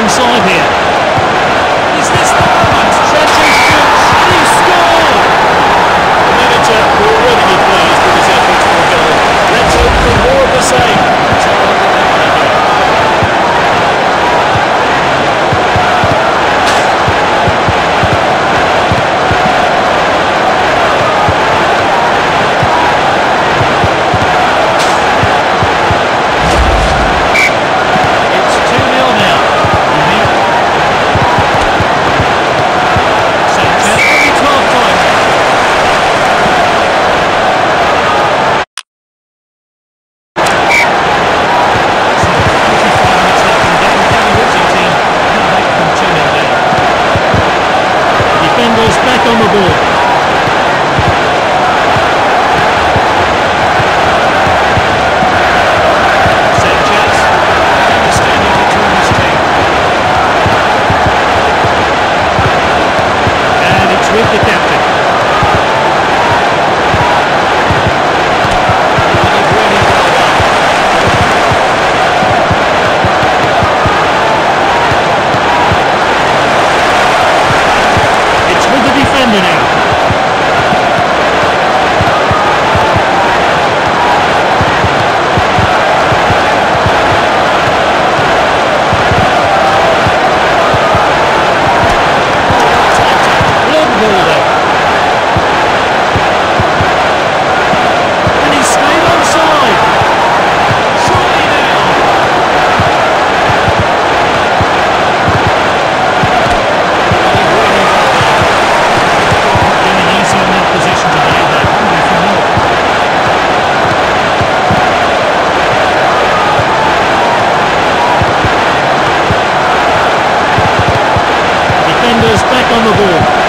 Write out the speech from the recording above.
onside here. on the ball.